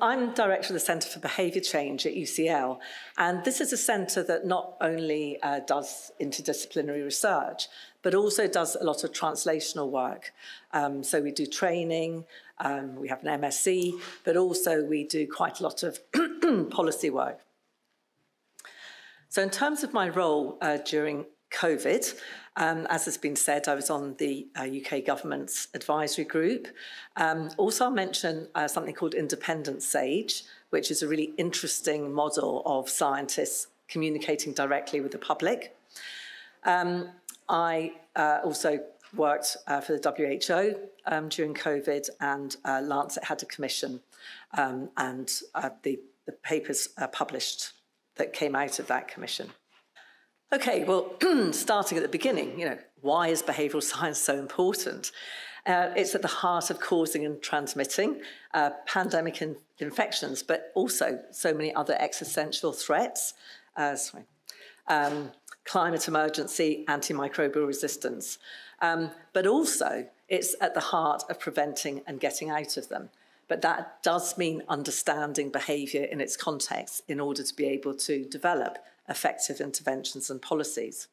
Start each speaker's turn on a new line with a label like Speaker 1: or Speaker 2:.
Speaker 1: I'm director of the Centre for Behaviour Change at UCL, and this is a centre that not only uh, does interdisciplinary research, but also does a lot of translational work. Um, so we do training, um, we have an MSc, but also we do quite a lot of policy work. So in terms of my role uh, during COVID, um, as has been said, I was on the uh, UK government's advisory group. Um, also, I'll mention uh, something called Independent SAGE, which is a really interesting model of scientists communicating directly with the public. Um, I uh, also worked uh, for the WHO um, during COVID, and uh, Lancet had a commission, um, and uh, the, the papers published that came out of that commission. Okay, well, starting at the beginning, you know, why is behavioural science so important? Uh, it's at the heart of causing and transmitting uh, pandemic in infections, but also so many other existential threats. Uh. Um, climate emergency, antimicrobial resistance. Um, but also, it's at the heart of preventing and getting out of them. But that does mean understanding behaviour in its context in order to be able to develop effective interventions and policies.